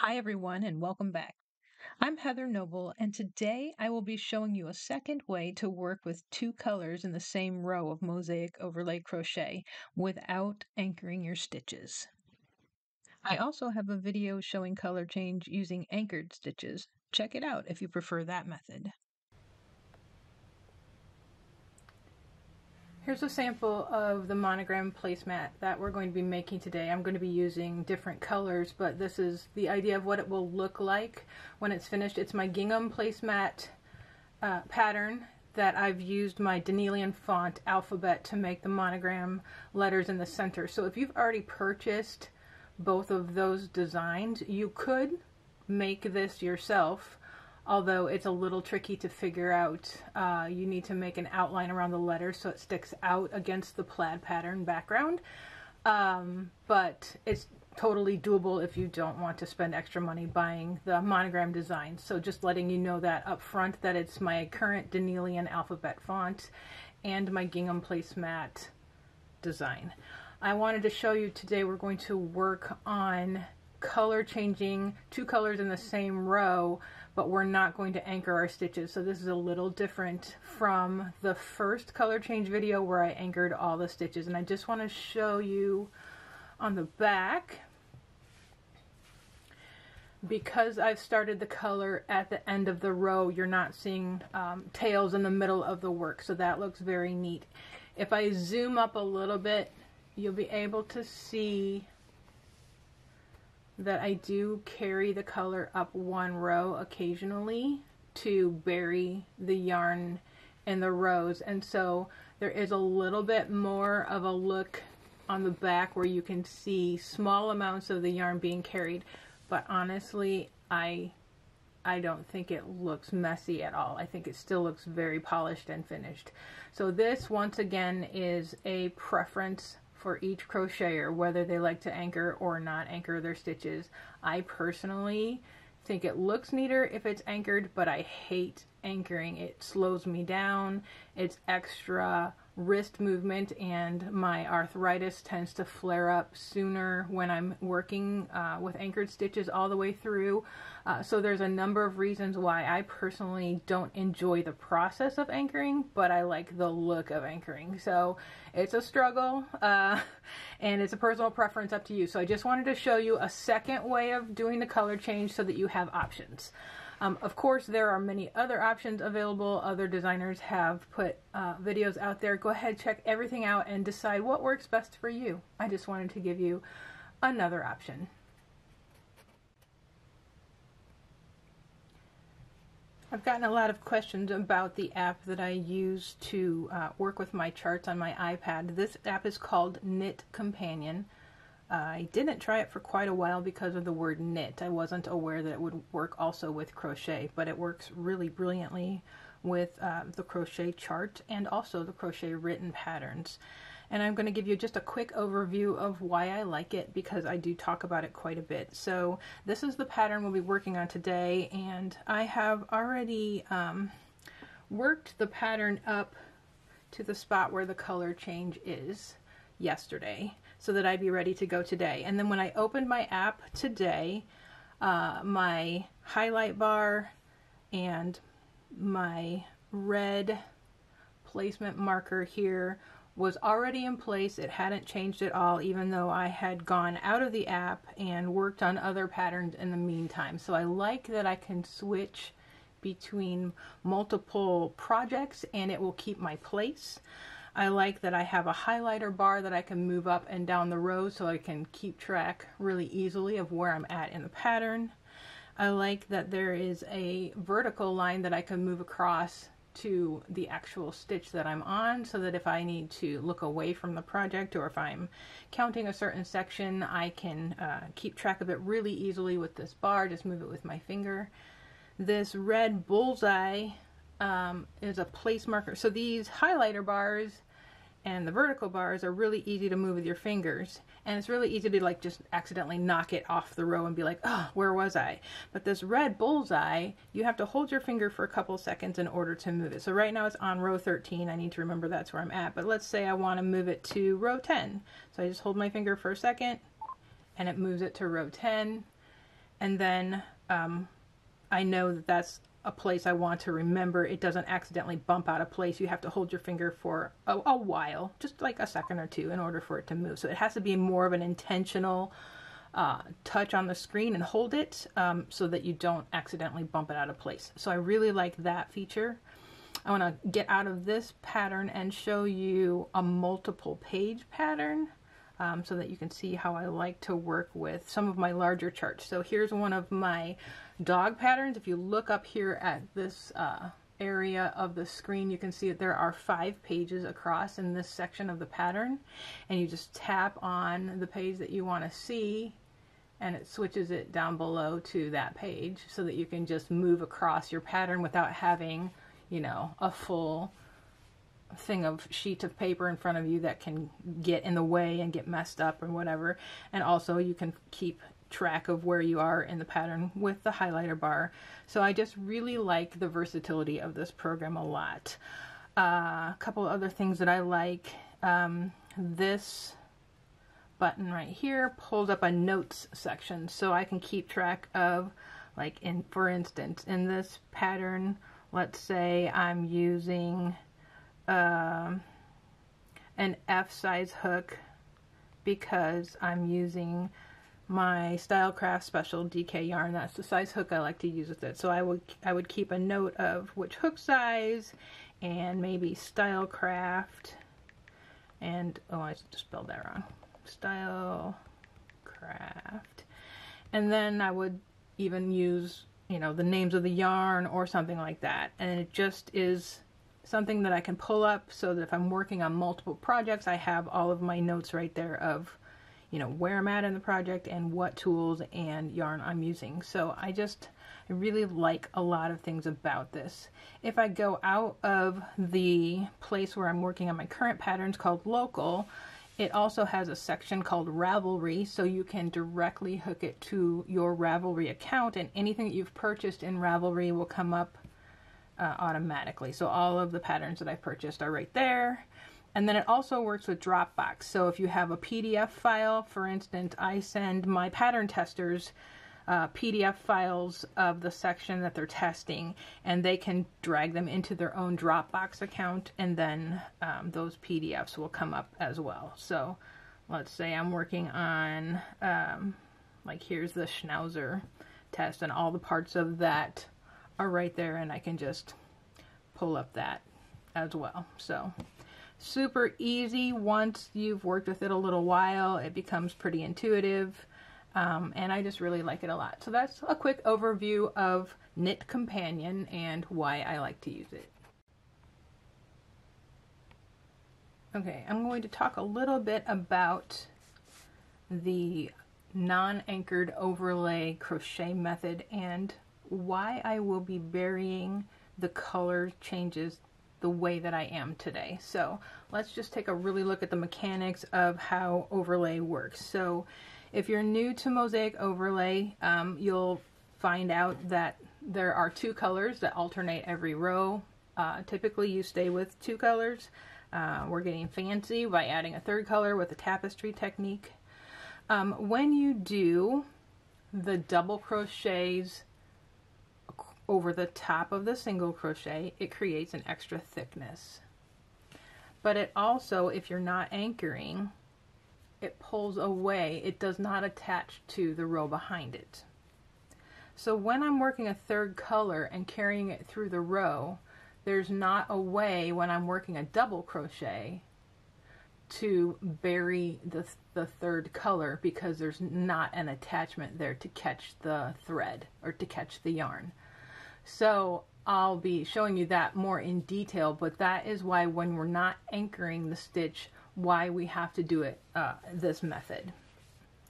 Hi everyone and welcome back. I'm Heather Noble and today I will be showing you a second way to work with two colors in the same row of mosaic overlay crochet without anchoring your stitches. I also have a video showing color change using anchored stitches. Check it out if you prefer that method. Here's a sample of the monogram placemat that we're going to be making today. I'm going to be using different colors, but this is the idea of what it will look like when it's finished. It's my gingham placemat uh, pattern that I've used my Danielian font alphabet to make the monogram letters in the center. So if you've already purchased both of those designs, you could make this yourself although it's a little tricky to figure out. Uh, you need to make an outline around the letter so it sticks out against the plaid pattern background. Um, but it's totally doable if you don't want to spend extra money buying the monogram design. So just letting you know that up front that it's my current Danielian alphabet font and my gingham placemat design. I wanted to show you today we're going to work on color changing two colors in the same row but we're not going to anchor our stitches. So this is a little different from the first color change video where I anchored all the stitches. And I just want to show you on the back, because I've started the color at the end of the row, you're not seeing um, tails in the middle of the work. So that looks very neat. If I zoom up a little bit, you'll be able to see that I do carry the color up one row occasionally to bury the yarn in the rows and so there is a little bit more of a look on the back where you can see small amounts of the yarn being carried but honestly I I don't think it looks messy at all. I think it still looks very polished and finished. So this once again is a preference for each crocheter, whether they like to anchor or not anchor their stitches. I personally think it looks neater if it's anchored, but I hate anchoring. It slows me down. It's extra wrist movement and my arthritis tends to flare up sooner when I'm working uh, with anchored stitches all the way through. Uh, so there's a number of reasons why I personally don't enjoy the process of anchoring, but I like the look of anchoring. So it's a struggle uh, and it's a personal preference up to you. So I just wanted to show you a second way of doing the color change so that you have options. Um, of course, there are many other options available. Other designers have put uh, videos out there. Go ahead, check everything out and decide what works best for you. I just wanted to give you another option. I've gotten a lot of questions about the app that I use to uh, work with my charts on my iPad. This app is called Knit Companion. I didn't try it for quite a while because of the word knit. I wasn't aware that it would work also with crochet, but it works really brilliantly with uh, the crochet chart and also the crochet written patterns. And I'm going to give you just a quick overview of why I like it because I do talk about it quite a bit. So this is the pattern we'll be working on today and I have already um, worked the pattern up to the spot where the color change is yesterday so that I'd be ready to go today. And then when I opened my app today, uh, my highlight bar and my red placement marker here was already in place. It hadn't changed at all, even though I had gone out of the app and worked on other patterns in the meantime. So I like that I can switch between multiple projects and it will keep my place. I like that I have a highlighter bar that I can move up and down the row so I can keep track really easily of where I'm at in the pattern. I like that there is a vertical line that I can move across to the actual stitch that I'm on so that if I need to look away from the project or if I'm counting a certain section I can uh, keep track of it really easily with this bar just move it with my finger this red bullseye um, is a place marker so these highlighter bars and the vertical bars are really easy to move with your fingers. And it's really easy to like just accidentally knock it off the row and be like oh where was I? But this red bullseye you have to hold your finger for a couple seconds in order to move it. So right now it's on row 13 I need to remember that's where I'm at. But let's say I want to move it to row 10 so I just hold my finger for a second and it moves it to row 10 and then um, I know that that's a place I want to remember. It doesn't accidentally bump out of place. You have to hold your finger for a, a while, just like a second or two, in order for it to move. So it has to be more of an intentional uh, touch on the screen and hold it um, so that you don't accidentally bump it out of place. So I really like that feature. I want to get out of this pattern and show you a multiple page pattern um, so that you can see how I like to work with some of my larger charts. So here's one of my dog patterns. If you look up here at this uh, area of the screen, you can see that there are five pages across in this section of the pattern. And you just tap on the page that you want to see and it switches it down below to that page so that you can just move across your pattern without having, you know, a full thing of sheets of paper in front of you that can get in the way and get messed up or whatever. And also you can keep track of where you are in the pattern with the highlighter bar. So I just really like the versatility of this program a lot. Uh, a couple other things that I like. Um, this button right here pulls up a notes section so I can keep track of like in for instance in this pattern let's say I'm using um, an F size hook because I'm using my Stylecraft Special DK yarn. That's the size hook I like to use with it. So I would I would keep a note of which hook size and maybe Stylecraft and oh I just spelled that wrong. Stylecraft. And then I would even use, you know, the names of the yarn or something like that. And it just is something that I can pull up so that if I'm working on multiple projects, I have all of my notes right there of you know, where I'm at in the project and what tools and yarn I'm using. So I just I really like a lot of things about this. If I go out of the place where I'm working on my current patterns called local, it also has a section called Ravelry, so you can directly hook it to your Ravelry account, and anything that you've purchased in Ravelry will come up uh, automatically. So all of the patterns that I've purchased are right there. And then it also works with Dropbox. So if you have a PDF file, for instance, I send my pattern testers uh, PDF files of the section that they're testing, and they can drag them into their own Dropbox account, and then um, those PDFs will come up as well. So let's say I'm working on, um, like here's the Schnauzer test, and all the parts of that are right there, and I can just pull up that as well. So super easy once you've worked with it a little while. It becomes pretty intuitive. Um, and I just really like it a lot. So that's a quick overview of Knit Companion and why I like to use it. Okay, I'm going to talk a little bit about the non-anchored overlay crochet method and why I will be varying the color changes the way that I am today. So let's just take a really look at the mechanics of how overlay works. So if you're new to Mosaic Overlay, um, you'll find out that there are two colors that alternate every row. Uh, typically you stay with two colors. Uh, we're getting fancy by adding a third color with the tapestry technique. Um, when you do the double crochets over the top of the single crochet, it creates an extra thickness. But it also, if you're not anchoring, it pulls away. It does not attach to the row behind it. So when I'm working a third color and carrying it through the row, there's not a way when I'm working a double crochet to bury the, the third color because there's not an attachment there to catch the thread or to catch the yarn. So I'll be showing you that more in detail, but that is why when we're not anchoring the stitch, why we have to do it uh, this method.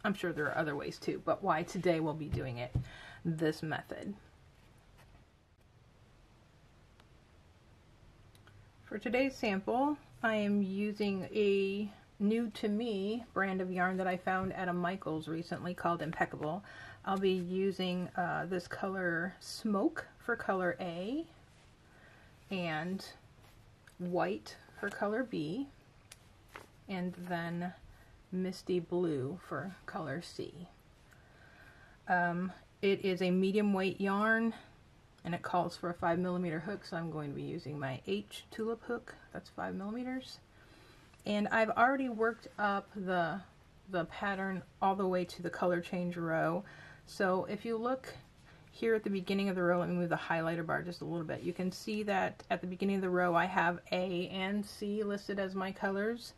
I'm sure there are other ways too, but why today we'll be doing it this method. For today's sample, I am using a new to me brand of yarn that I found at a Michaels recently called Impeccable. I'll be using uh, this color Smoke for color A and white for color B and then misty blue for color C. Um, it is a medium weight yarn and it calls for a 5 millimeter hook so I'm going to be using my H tulip hook. That's 5 millimeters. And I've already worked up the the pattern all the way to the color change row so if you look here at the beginning of the row let me move the highlighter bar just a little bit you can see that at the beginning of the row I have A and C listed as my colors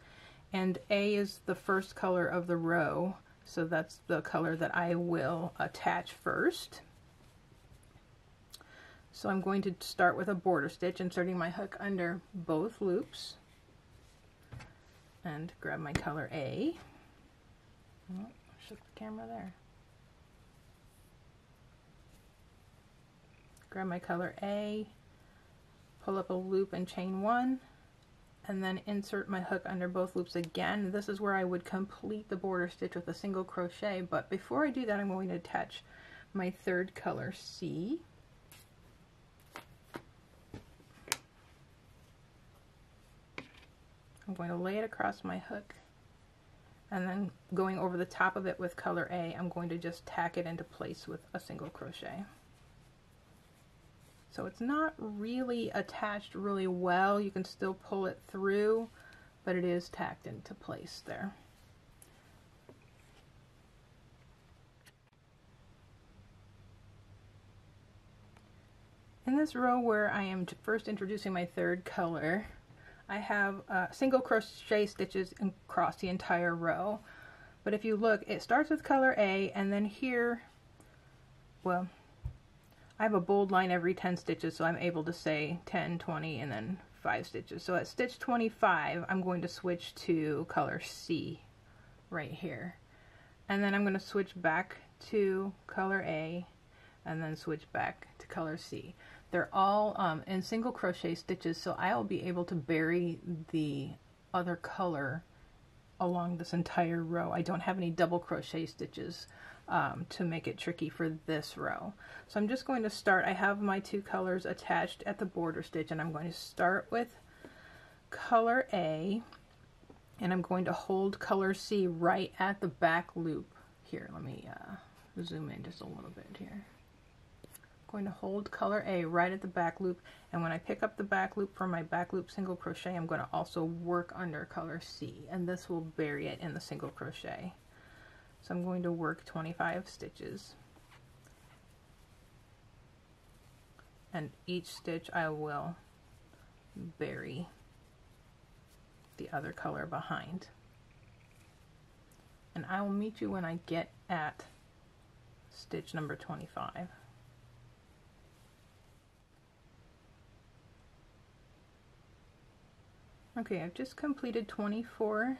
and A is the first color of the row so that's the color that I will attach first so I'm going to start with a border stitch, inserting my hook under both loops and grab my color A. Oh, shook the camera there. Grab my color A, pull up a loop and chain one, and then insert my hook under both loops again. This is where I would complete the border stitch with a single crochet, but before I do that I'm going to attach my third color C. I'm going to lay it across my hook and then going over the top of it with color A, I'm going to just tack it into place with a single crochet. So it's not really attached really well. You can still pull it through, but it is tacked into place there. In this row where I am first introducing my third color, I have uh, single crochet stitches across the entire row. But if you look, it starts with color A and then here, well, I have a bold line every 10 stitches so I'm able to say 10, 20, and then 5 stitches. So at stitch 25, I'm going to switch to color C right here. And then I'm going to switch back to color A and then switch back to color C. They're all um, in single crochet stitches, so I'll be able to bury the other color along this entire row. I don't have any double crochet stitches um, to make it tricky for this row. So I'm just going to start, I have my two colors attached at the border stitch and I'm going to start with color A and I'm going to hold color C right at the back loop. Here, let me uh, zoom in just a little bit here I'm going to hold color A right at the back loop and when I pick up the back loop for my back loop single crochet I'm going to also work under color C and this will bury it in the single crochet. So I'm going to work 25 stitches and each stitch I will bury the other color behind. And I will meet you when I get at stitch number 25. Okay, I've just completed 24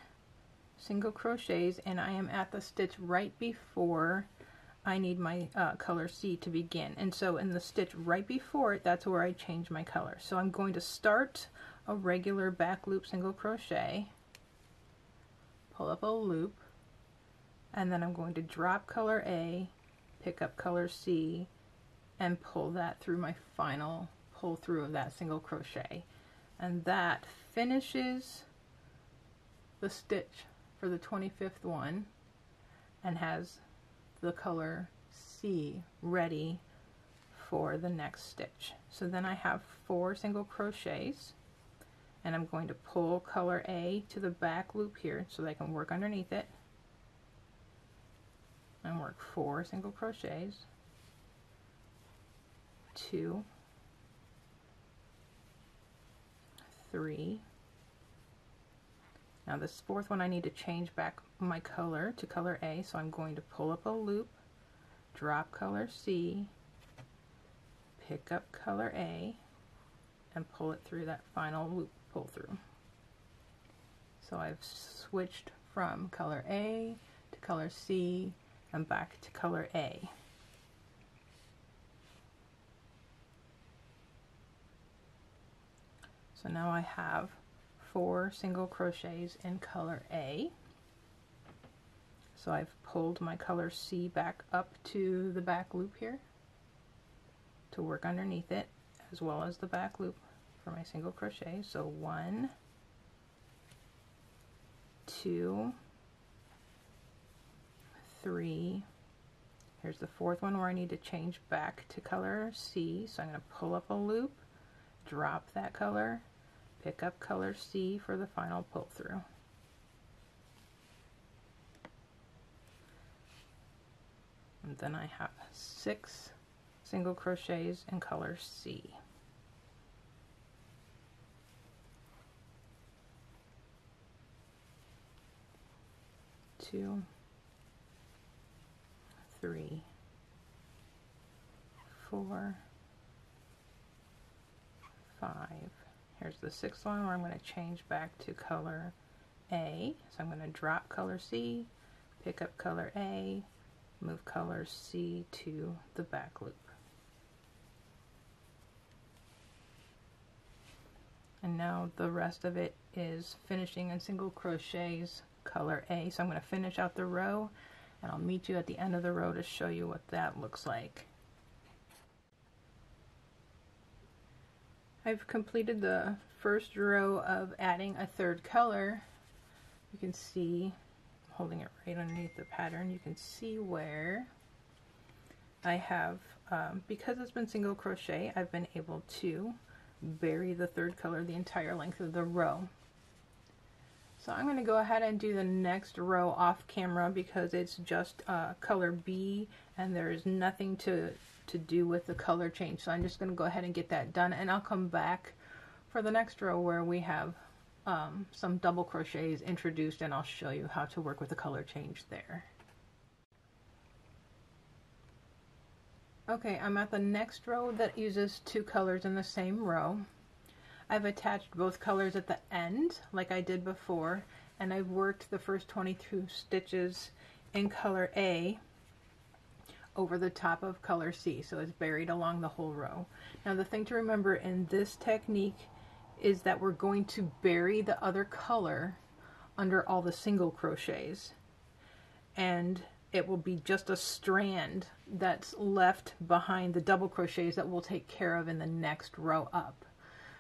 single crochets and I am at the stitch right before I need my uh, color C to begin. And so in the stitch right before it, that's where I change my color. So I'm going to start a regular back loop single crochet, pull up a loop, and then I'm going to drop color A, pick up color C, and pull that through my final pull through of that single crochet. And that finishes the stitch for the 25th one and has the color C ready for the next stitch. So then I have four single crochets and I'm going to pull color A to the back loop here so that I can work underneath it and work four single crochets, two, three. Now this fourth one I need to change back my color to color A, so I'm going to pull up a loop, drop color C, pick up color A, and pull it through that final loop pull through. So I've switched from color A to color C and back to color A. So now I have four single crochets in color A. So I've pulled my color C back up to the back loop here to work underneath it as well as the back loop for my single crochet. So one, two, three, Here's the fourth one where I need to change back to color C. So I'm going to pull up a loop, drop that color, pick up color C for the final pull through. And then I have six single crochets in color C. Two, three, four, five. Here's the sixth one where I'm going to change back to color A. So I'm going to drop color C, pick up color A, move color C to the back loop. And now the rest of it is finishing in single crochets color A. So I'm going to finish out the row and I'll meet you at the end of the row to show you what that looks like. I've completed the first row of adding a third color. You can see, holding it right underneath the pattern, you can see where I have, um, because it's been single crochet, I've been able to bury the third color the entire length of the row. So I'm going to go ahead and do the next row off camera because it's just uh, color B and there's nothing to, to do with the color change. So I'm just going to go ahead and get that done and I'll come back for the next row where we have um, some double crochets introduced and I'll show you how to work with the color change there. Okay, I'm at the next row that uses two colors in the same row. I've attached both colors at the end like I did before and I've worked the first 22 stitches in color A over the top of color C so it's buried along the whole row. Now the thing to remember in this technique is that we're going to bury the other color under all the single crochets and it will be just a strand that's left behind the double crochets that we'll take care of in the next row up.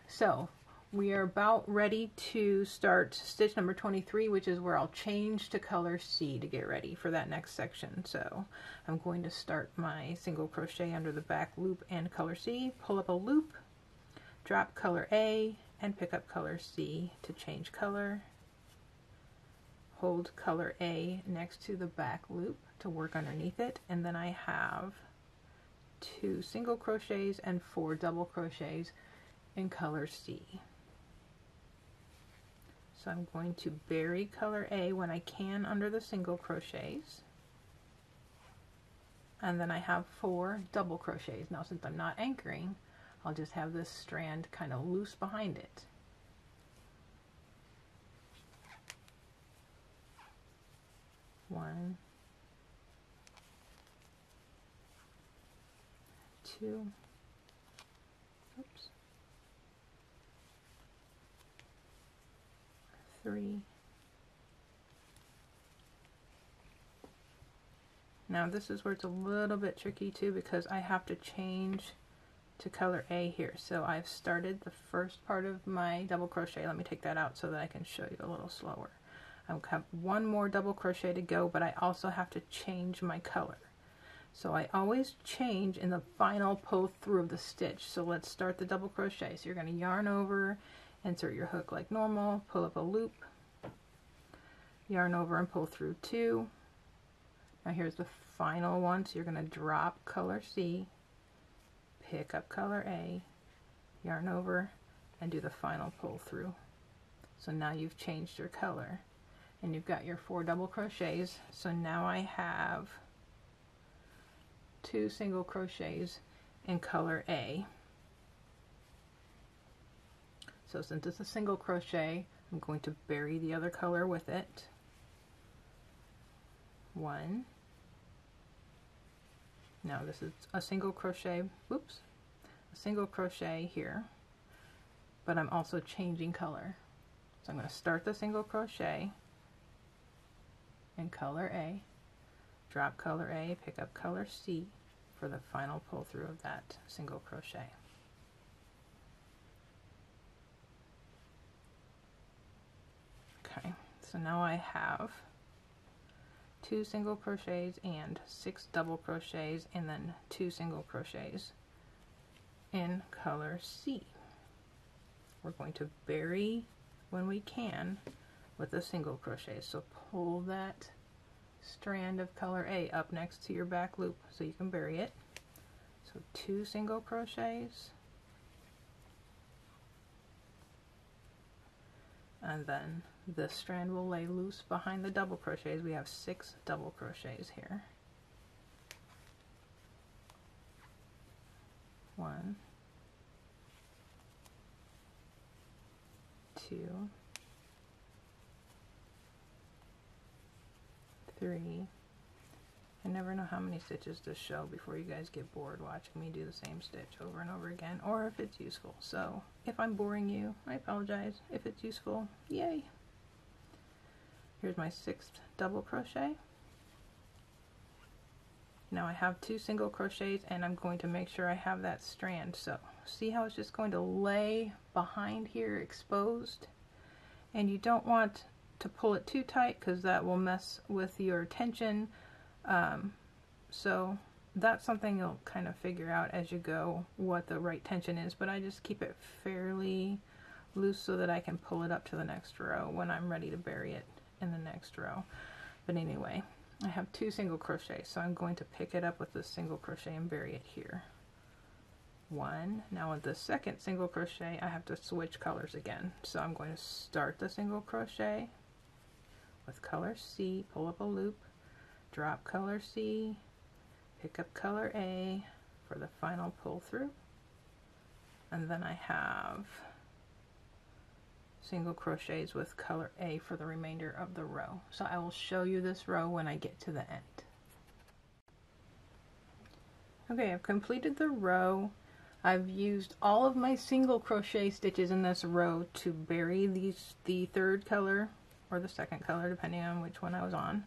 So we are about ready to start stitch number 23 which is where I'll change to color C to get ready for that next section so I'm going to start my single crochet under the back loop and color C pull up a loop drop color A and pick up color C to change color hold color A next to the back loop to work underneath it and then I have two single crochets and four double crochets in color C. So I'm going to bury color A when I can under the single crochets. And then I have four double crochets. Now since I'm not anchoring, I'll just have this strand kind of loose behind it. One, two, three. Now this is where it's a little bit tricky too because I have to change to color A here. So I've started the first part of my double crochet. Let me take that out so that I can show you a little slower. I have one more double crochet to go, but I also have to change my color. So I always change in the final pull through of the stitch. So let's start the double crochet. So you're going to yarn over insert your hook like normal, pull up a loop, yarn over and pull through two. Now here's the final one, so you're going to drop color C, pick up color A, yarn over, and do the final pull through. So now you've changed your color and you've got your four double crochets. So now I have two single crochets in color A. So since it's a single crochet, I'm going to bury the other color with it. One. Now this is a single crochet, whoops, a single crochet here, but I'm also changing color. So I'm going to start the single crochet in color A, drop color A, pick up color C for the final pull through of that single crochet. Okay, so now I have two single crochets and six double crochets and then two single crochets in color C. We're going to bury when we can with a single crochet. So pull that strand of color A up next to your back loop so you can bury it. So two single crochets and then this strand will lay loose behind the double crochets. We have six double crochets here. One, two, three. I never know how many stitches to show before you guys get bored watching me do the same stitch over and over again, or if it's useful. So, if I'm boring you, I apologize. If it's useful, yay! Here's my sixth double crochet. Now I have two single crochets and I'm going to make sure I have that strand. So see how it's just going to lay behind here exposed? And you don't want to pull it too tight because that will mess with your tension. Um, so that's something you'll kind of figure out as you go what the right tension is. But I just keep it fairly loose so that I can pull it up to the next row when I'm ready to bury it in the next row. But anyway, I have two single crochets, so I'm going to pick it up with the single crochet and bury it here. One. Now with the second single crochet, I have to switch colors again. So I'm going to start the single crochet with color C, pull up a loop, drop color C, pick up color A for the final pull through. And then I have single crochets with color A for the remainder of the row. So I will show you this row when I get to the end. Okay, I've completed the row. I've used all of my single crochet stitches in this row to bury these the third color or the second color depending on which one I was on.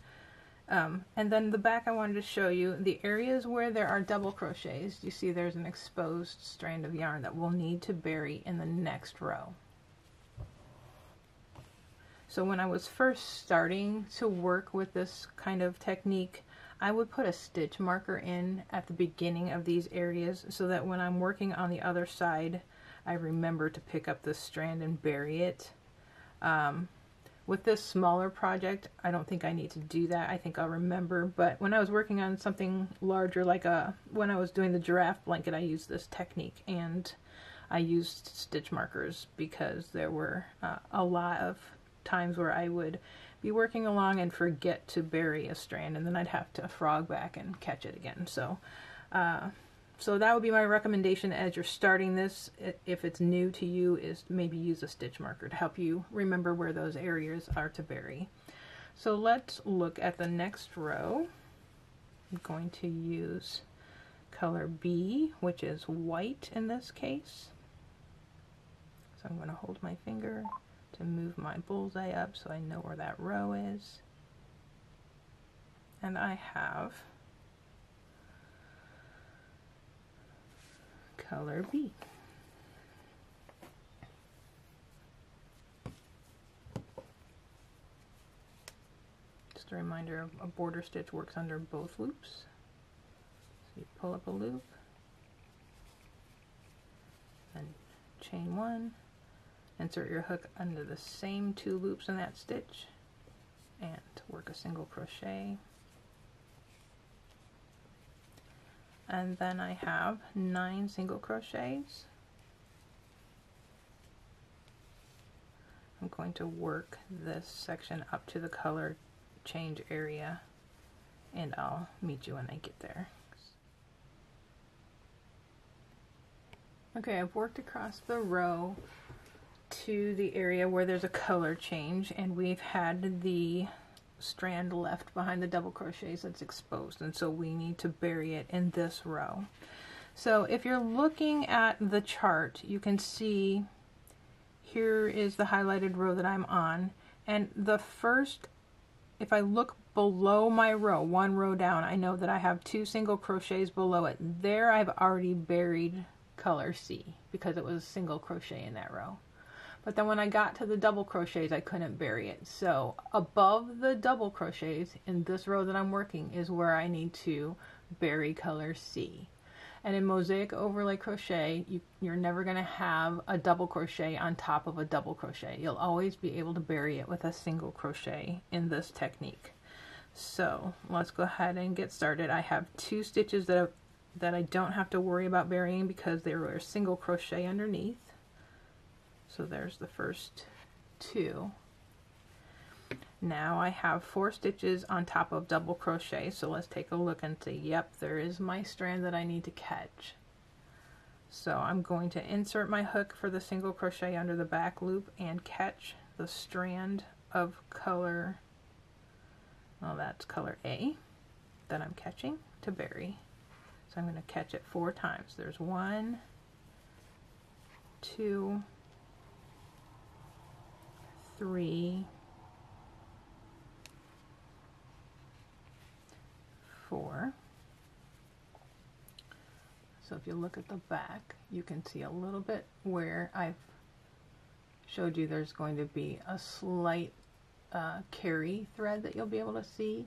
Um, and then the back I wanted to show you the areas where there are double crochets. You see there's an exposed strand of yarn that we'll need to bury in the next row. So when I was first starting to work with this kind of technique, I would put a stitch marker in at the beginning of these areas so that when I'm working on the other side, I remember to pick up the strand and bury it. Um, with this smaller project, I don't think I need to do that. I think I'll remember. But when I was working on something larger, like a when I was doing the giraffe blanket, I used this technique and I used stitch markers because there were uh, a lot of times where I would be working along and forget to bury a strand and then I'd have to frog back and catch it again. So, uh, so that would be my recommendation as you're starting this, if it's new to you, is maybe use a stitch marker to help you remember where those areas are to bury. So let's look at the next row. I'm going to use color B, which is white in this case. So I'm going to hold my finger move my bullseye up so I know where that row is. And I have color B. Just a reminder, a border stitch works under both loops. So you pull up a loop, and chain one, insert your hook under the same two loops in that stitch and work a single crochet. And then I have nine single crochets. I'm going to work this section up to the color change area and I'll meet you when I get there. Okay, I've worked across the row to the area where there's a color change and we've had the strand left behind the double crochets that's exposed and so we need to bury it in this row. So if you're looking at the chart you can see here is the highlighted row that I'm on and the first if I look below my row one row down I know that I have two single crochets below it there I've already buried color C because it was a single crochet in that row But then when I got to the double crochets, I couldn't bury it. So above the double crochets in this row that I'm working is where I need to bury color C. And in mosaic overlay crochet, you, you're never going to have a double crochet on top of a double crochet. You'll always be able to bury it with a single crochet in this technique. So let's go ahead and get started. I have two stitches that, that I don't have to worry about burying because they were a single crochet underneath. So there's the first two. Now I have four stitches on top of double crochet. So let's take a look and see, yep, there is my strand that I need to catch. So I'm going to insert my hook for the single crochet under the back loop and catch the strand of color, well that's color A that I'm catching to bury. So I'm going to catch it four times. There's one, two, three, four. So if you look at the back, you can see a little bit where I've showed you there's going to be a slight uh, carry thread that you'll be able to see.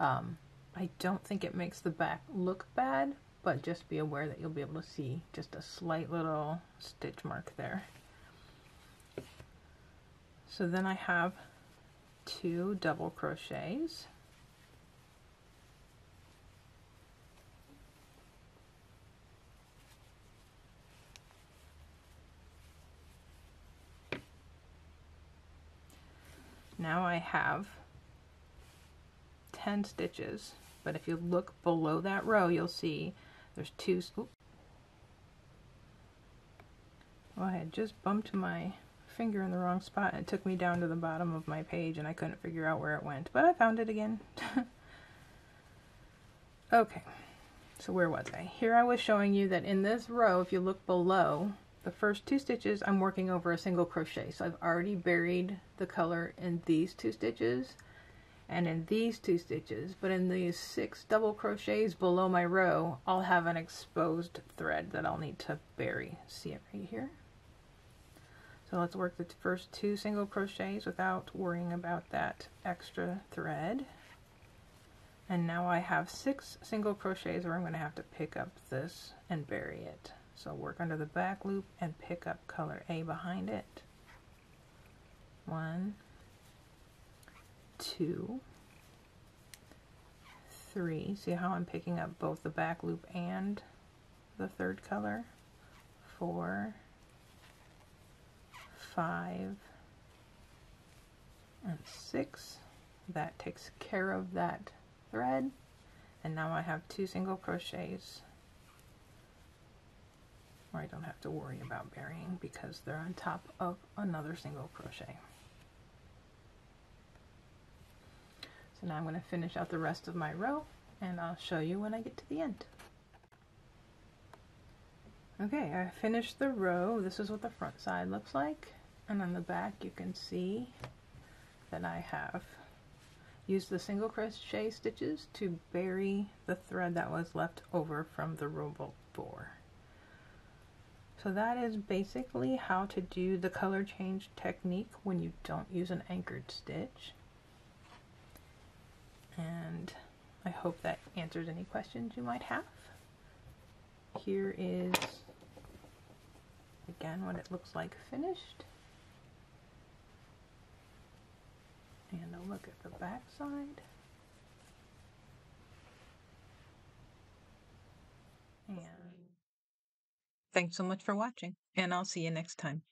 Um, I don't think it makes the back look bad, but just be aware that you'll be able to see just a slight little stitch mark there. So then I have two double crochets. Now I have 10 stitches, but if you look below that row, you'll see there's two, oops, well, oh, I had just bumped my finger in the wrong spot and it took me down to the bottom of my page and I couldn't figure out where it went, but I found it again. okay, so where was I? Here I was showing you that in this row, if you look below, the first two stitches I'm working over a single crochet. So I've already buried the color in these two stitches and in these two stitches, but in these six double crochets below my row, I'll have an exposed thread that I'll need to bury. See it right here? So let's work the first two single crochets without worrying about that extra thread. And now I have six single crochets where I'm going to have to pick up this and bury it. So work under the back loop and pick up color A behind it. One, two, three. See how I'm picking up both the back loop and the third color? Four, five, and six. That takes care of that thread. And now I have two single crochets where I don't have to worry about burying because they're on top of another single crochet. So now I'm going to finish out the rest of my row and I'll show you when I get to the end. Okay, I finished the row. This is what the front side looks like. And on the back you can see that I have used the single crochet stitches to bury the thread that was left over from the row before. So that is basically how to do the color change technique when you don't use an anchored stitch. And I hope that answers any questions you might have. Here is again what it looks like finished. And a look at the back side. And thanks so much for watching, and I'll see you next time.